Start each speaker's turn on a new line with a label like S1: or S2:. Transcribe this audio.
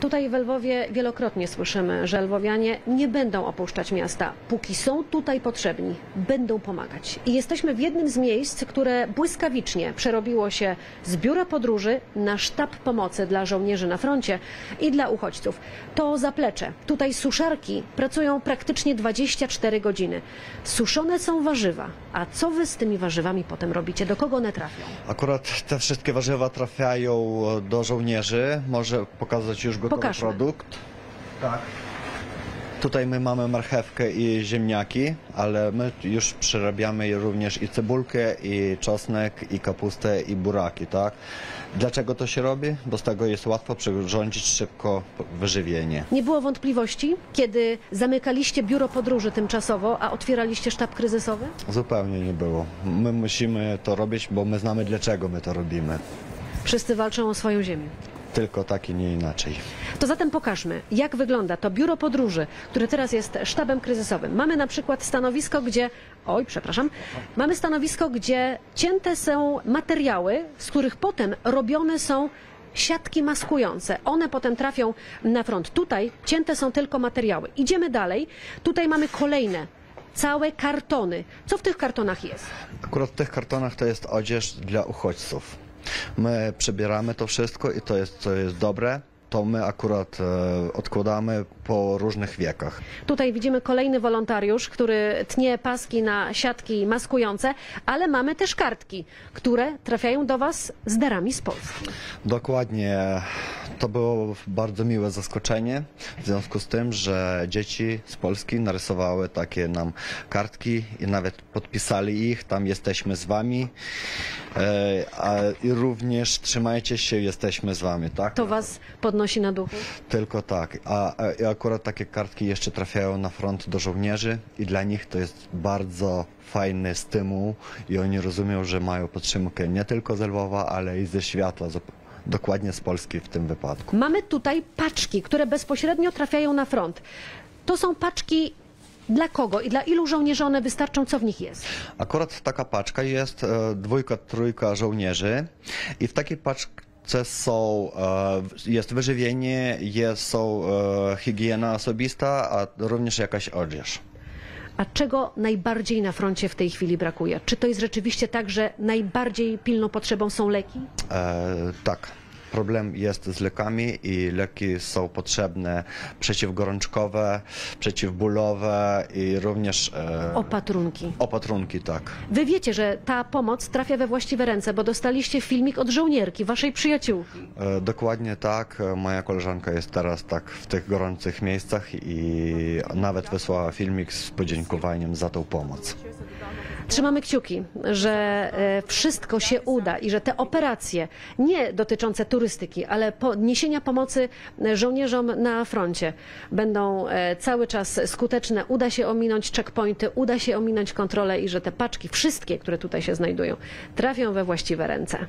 S1: Tutaj w Lwowie wielokrotnie słyszymy, że lwowianie nie będą opuszczać miasta. Póki są tutaj potrzebni, będą pomagać. I jesteśmy w jednym z miejsc, które błyskawicznie przerobiło się z biura podróży na sztab pomocy dla żołnierzy na froncie i dla uchodźców. To zaplecze. Tutaj suszarki pracują praktycznie 24 godziny. Suszone są warzywa. A co wy z tymi warzywami potem robicie? Do kogo one trafią?
S2: Akurat te wszystkie warzywa trafiają do żołnierzy. Może pokazać już gotowy
S1: Pokażmy.
S2: produkt. Tak. Tutaj my mamy marchewkę i ziemniaki, ale my już przerabiamy również i cebulkę, i czosnek, i kapustę, i buraki, tak? Dlaczego to się robi? Bo z tego jest łatwo przyrządzić szybko wyżywienie.
S1: Nie było wątpliwości, kiedy zamykaliście biuro podróży tymczasowo, a otwieraliście sztab kryzysowy?
S2: Zupełnie nie było. My musimy to robić, bo my znamy dlaczego my to robimy.
S1: Wszyscy walczą o swoją ziemię.
S2: Tylko tak i nie inaczej.
S1: To zatem pokażmy, jak wygląda to biuro podróży, które teraz jest sztabem kryzysowym. Mamy na przykład stanowisko, gdzie. Oj, przepraszam. Mamy stanowisko, gdzie cięte są materiały, z których potem robione są siatki maskujące. One potem trafią na front. Tutaj cięte są tylko materiały. Idziemy dalej. Tutaj mamy kolejne. Całe kartony. Co w tych kartonach jest?
S2: Akurat w tych kartonach to jest odzież dla uchodźców. My przebieramy to wszystko i to jest, co jest dobre, to my akurat e, odkładamy po różnych wiekach.
S1: Tutaj widzimy kolejny wolontariusz, który tnie paski na siatki maskujące, ale mamy też kartki, które trafiają do Was z darami z Polski.
S2: Dokładnie, to było bardzo miłe zaskoczenie w związku z tym, że dzieci z Polski narysowały takie nam kartki i nawet podpisali ich, tam jesteśmy z wami e, a, i również trzymajcie się, jesteśmy z wami, tak?
S1: To Was podnosi na duchu.
S2: Tylko tak. A, a i akurat takie kartki jeszcze trafiają na front do żołnierzy i dla nich to jest bardzo fajny stymuł i oni rozumią, że mają podtrzymkę nie tylko z Lwowa, ale i ze świata, z, dokładnie z Polski w tym wypadku.
S1: Mamy tutaj paczki, które bezpośrednio trafiają na front. To są paczki dla kogo i dla ilu żołnierzy one wystarczą? Co w nich jest?
S2: Akurat taka paczka jest e, dwójka, trójka żołnierzy i w takiej paczce są, e, jest wyżywienie, jest, są e, higiena osobista, a również jakaś odzież.
S1: A czego najbardziej na froncie w tej chwili brakuje? Czy to jest rzeczywiście tak, że najbardziej pilną potrzebą są leki?
S2: E, tak. Problem jest z lekami i leki są potrzebne przeciwgorączkowe, przeciwbólowe i również e,
S1: Opatrunki.
S2: opatrunki, tak.
S1: Wy wiecie, że ta pomoc trafia we właściwe ręce, bo dostaliście filmik od żołnierki, waszej przyjaciółki.
S2: E, dokładnie tak. E, Moja koleżanka jest teraz tak w tych gorących miejscach i nawet wysłała filmik z podziękowaniem za tą pomoc.
S1: Trzymamy kciuki, że e, wszystko się uda i że te operacje, nie dotyczące turystyki, ale podniesienia pomocy żołnierzom na froncie, będą e, cały czas skuteczne. Uda się ominąć checkpointy, uda się ominąć kontrolę i że te paczki, wszystkie, które tutaj się znajdują, trafią we właściwe ręce.